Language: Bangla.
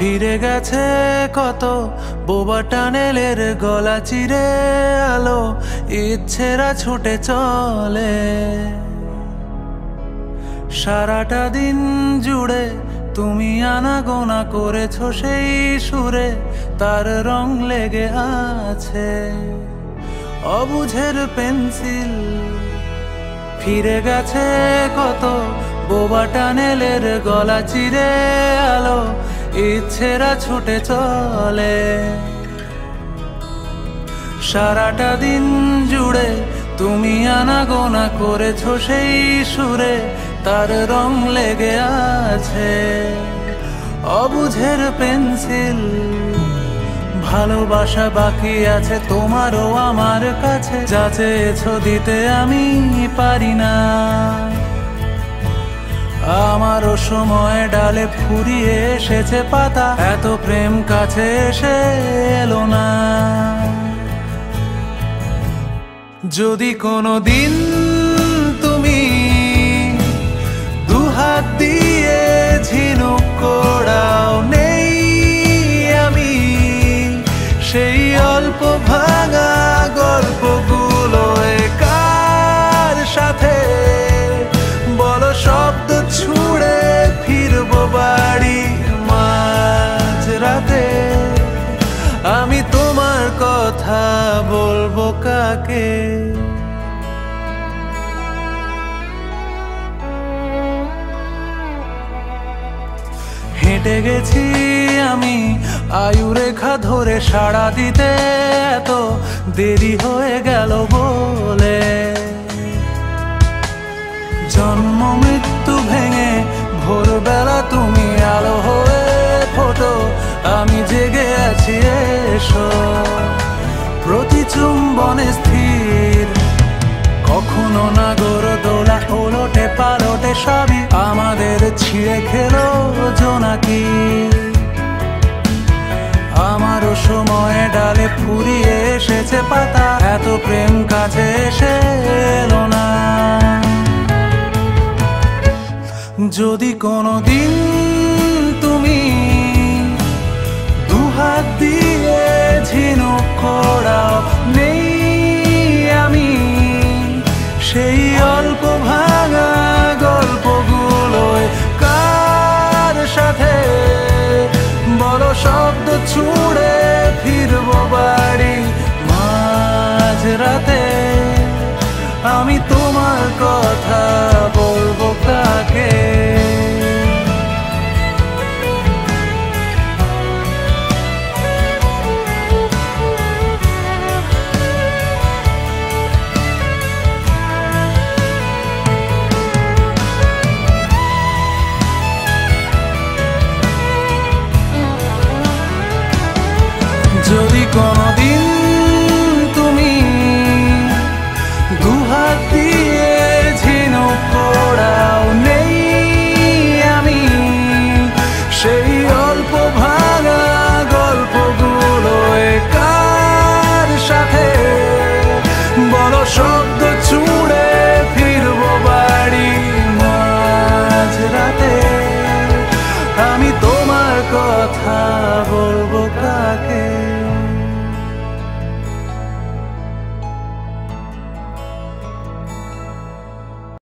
ফিরে গেছে কত? বোবা টানেলের গলা চিরে আলো, ইচ্ছেরা ছুটে চলে। সারাটা দিন জুড়ে তুমি আনাগোনা করেছ সেই সুরে, তার রং লেগে আছে অবুঝের পেন্সিল। ফিরে গেছে কত? বোবা টানেলের গলা চিরে আলো ইচ্ছেরা ছুটে চলে। সারাটা দিন জুড়ে তুমি আনাগোনা করেছ সেই সুরে, তার রং লেগে আছে অবুঝের পেন্সিল। ভালোবাসা বাকি আছে তোমারও আমার কাছে যা দিতে আমি পারি না। আমারও সময় ডালে ফুরিয়ে এসেছে পাতা। এত প্রেম কাছে এসে এলো না। যদি কোনো দিন বলব কাকে? হেঁটে গেছি আমি আয়ু রেখা ধরে সাড়া দিতে, এত দেরি হয়ে গেল বলে। চুম্বনে স্থির। কখনো না গড় দোলা ওলটে পালটে সবই আমাদের ছিঁড়ে খেলো জোনাকি। আমারও সময় ডালে ফুরিয়ে এসেছে পাতা, এত প্রেম কাছে এসে এলো না। যদি কোনো দিন শব্দ ছুড়ে ফিরবো বাড়ি মাঝ রাতে আমি তোমার কথা